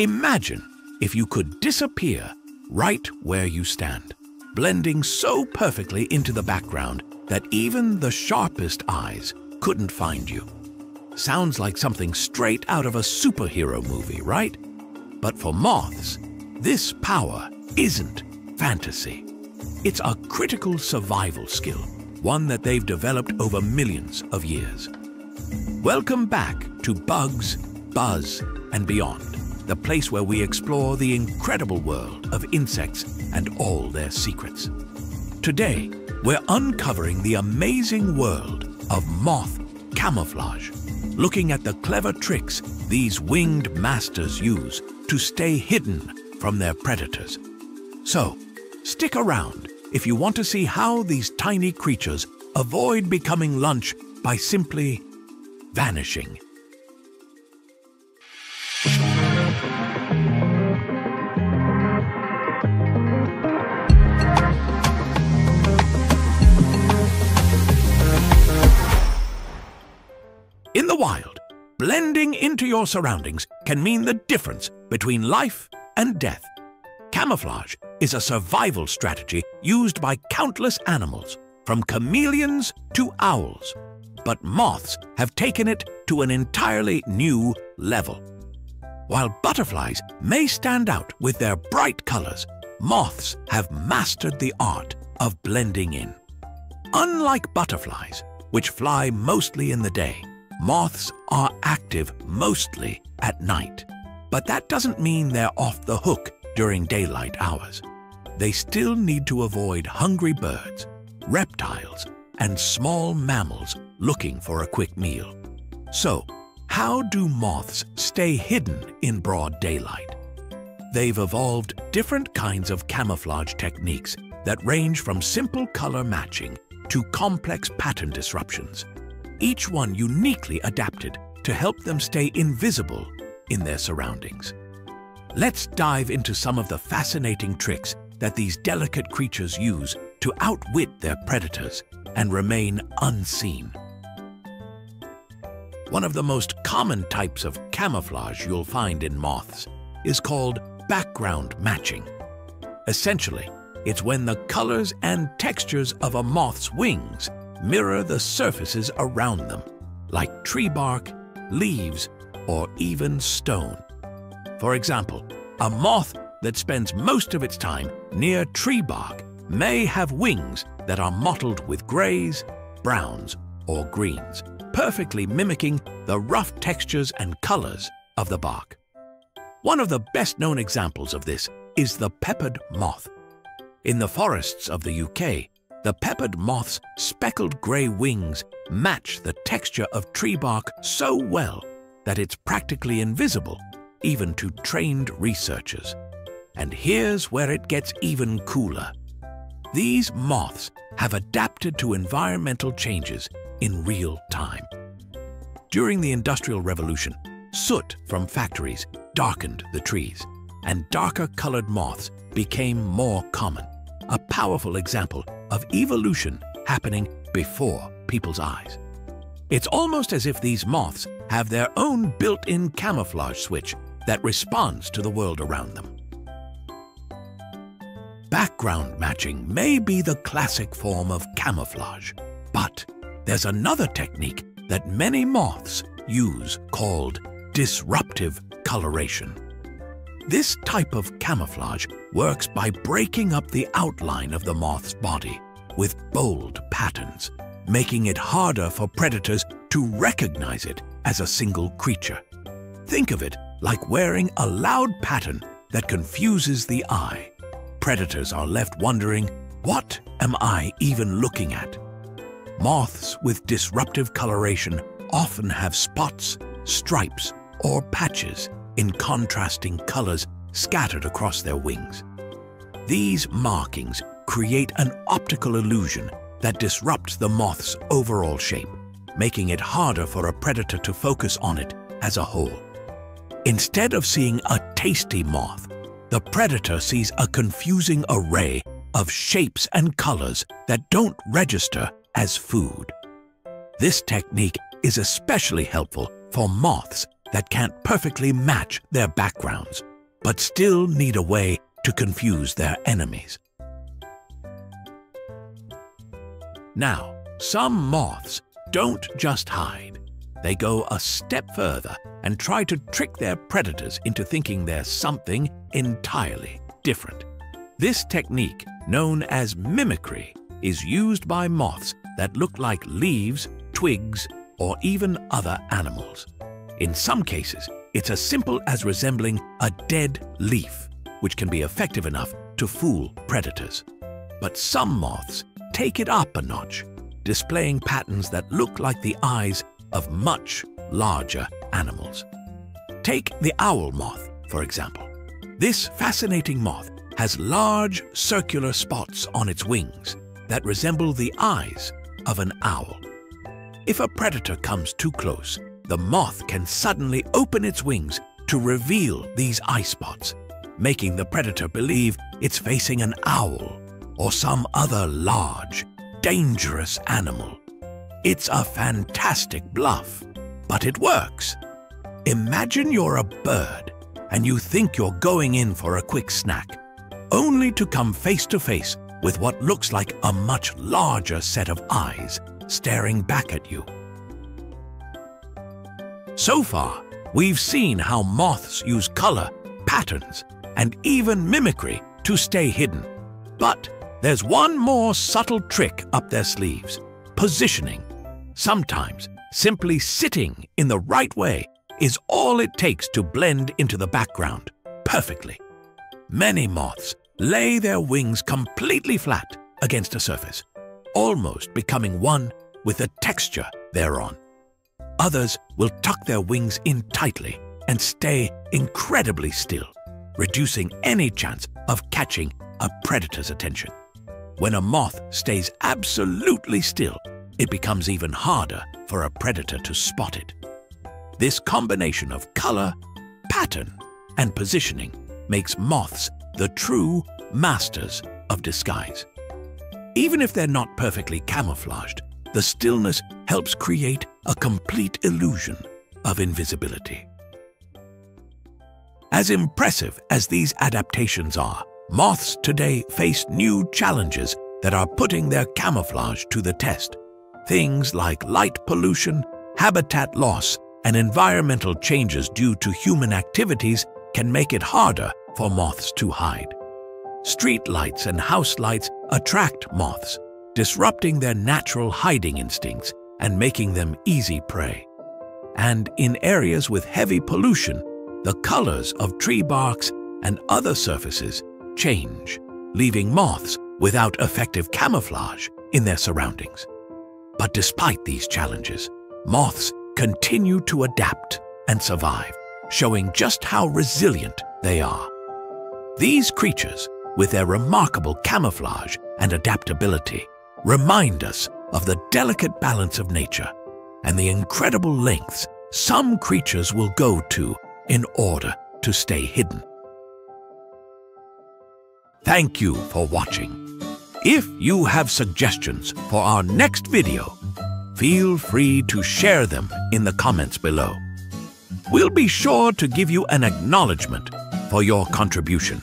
Imagine if you could disappear right where you stand, blending so perfectly into the background that even the sharpest eyes couldn't find you. Sounds like something straight out of a superhero movie, right? But for moths, this power isn't fantasy. It's a critical survival skill, one that they've developed over millions of years. Welcome back to Bugs, Buzz, and Beyond, the place where we explore the incredible world of insects and all their secrets. Today, we're uncovering the amazing world of moth camouflage, looking at the clever tricks these winged masters use to stay hidden from their predators. So, stick around if you want to see how these tiny creatures avoid becoming lunch by simply vanishing. Blending into your surroundings can mean the difference between life and death. Camouflage is a survival strategy used by countless animals, from chameleons to owls. But moths have taken it to an entirely new level. While butterflies may stand out with their bright colors, moths have mastered the art of blending in. Unlike butterflies, which fly mostly in the day, moths are active mostly at night. But that doesn't mean they're off the hook during daylight hours. They still need to avoid hungry birds, reptiles, and small mammals looking for a quick meal. So, how do moths stay hidden in broad daylight? They've evolved different kinds of camouflage techniques that range from simple color matching to complex pattern disruptions, each one uniquely adapted to help them stay invisible in their surroundings. Let's dive into some of the fascinating tricks that these delicate creatures use to outwit their predators and remain unseen. One of the most common types of camouflage you'll find in moths is called background matching. Essentially, it's when the colors and textures of a moth's wings mirror the surfaces around them, like tree bark, leaves, or even stone. For example, a moth that spends most of its time near tree bark may have wings that are mottled with grays, browns, or greens, perfectly mimicking the rough textures and colors of the bark. One of the best-known examples of this is the peppered moth. In the forests of the UK, the peppered moth's speckled grey wings match the texture of tree bark so well that it's practically invisible even to trained researchers. And here's where it gets even cooler. These moths have adapted to environmental changes in real time. During the Industrial Revolution, soot from factories darkened the trees, and darker colored moths became more common, a powerful example of evolution happening before people's eyes. It's almost as if these moths have their own built-in camouflage switch that responds to the world around them. Background matching may be the classic form of camouflage, but there's another technique that many moths use called disruptive coloration. This type of camouflage works by breaking up the outline of the moth's body with bold patterns, making it harder for predators to recognize it as a single creature. Think of it like wearing a loud pattern that confuses the eye. Predators are left wondering, what am I even looking at? Moths with disruptive coloration often have spots, stripes, or patches in contrasting colors scattered across their wings. These markings create an optical illusion that disrupts the moth's overall shape, making it harder for a predator to focus on it as a whole. Instead of seeing a tasty moth, the predator sees a confusing array of shapes and colors that don't register as food. This technique is especially helpful for moths that can't perfectly match their backgrounds, but still need a way to confuse their enemies. Now, some moths don't just hide. They go a step further and try to trick their predators into thinking they're something entirely different. This technique, known as mimicry, is used by moths that look like leaves, twigs, or even other animals. In some cases, it's as simple as resembling a dead leaf, which can be effective enough to fool predators. But some moths take it up a notch, displaying patterns that look like the eyes of much larger animals. Take the owl moth, for example. This fascinating moth has large circular spots on its wings that resemble the eyes of an owl. If a predator comes too close, the moth can suddenly open its wings to reveal these eye spots, making the predator believe it's facing an owl or some other large, dangerous animal. It's a fantastic bluff, but it works. Imagine you're a bird and you think you're going in for a quick snack, only to come face to face with what looks like a much larger set of eyes staring back at you. So far, we've seen how moths use color, patterns, and even mimicry to stay hidden. But there's one more subtle trick up their sleeves, positioning. Sometimes, simply sitting in the right way is all it takes to blend into the background perfectly. Many moths lay their wings completely flat against a surface, almost becoming one with the texture thereon. Others will tuck their wings in tightly and stay incredibly still, reducing any chance of catching a predator's attention. When a moth stays absolutely still, it becomes even harder for a predator to spot it. This combination of color, pattern, and positioning makes moths the true masters of disguise. Even if they're not perfectly camouflaged, the stillness helps create a complete illusion of invisibility. As impressive as these adaptations are, moths today face new challenges that are putting their camouflage to the test. Things like light pollution, habitat loss, and environmental changes due to human activities can make it harder for moths to hide. Street lights and house lights attract moths, disrupting their natural hiding instincts and making them easy prey. And in areas with heavy pollution, the colors of tree barks and other surfaces change, leaving moths without effective camouflage in their surroundings. But despite these challenges, moths continue to adapt and survive, showing just how resilient they are. These creatures, with their remarkable camouflage and adaptability, remind us of the delicate balance of nature and the incredible lengths some creatures will go to in order to stay hidden. Thank you for watching. If you have suggestions for our next video, feel free to share them in the comments below. We'll be sure to give you an acknowledgement for your contribution.